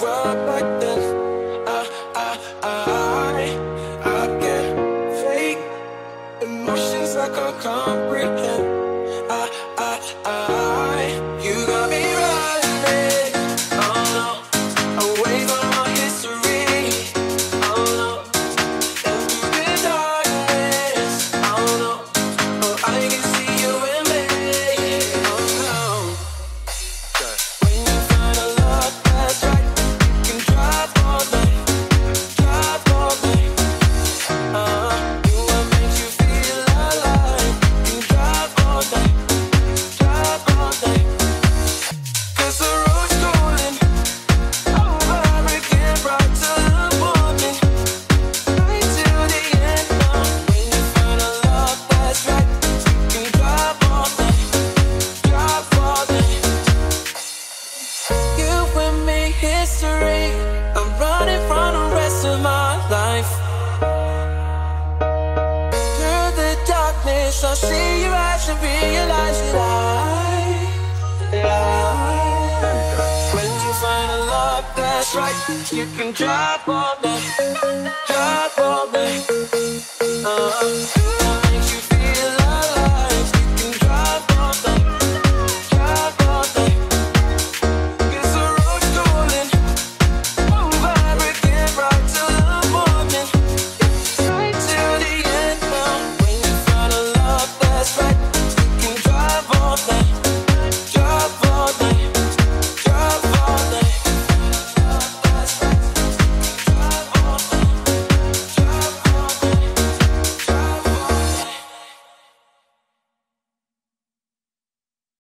you up like life. Through the darkness, I see your eyes and realize that I, lie. When you find a love that's right, you can drop all day, drop all day. Uh -huh.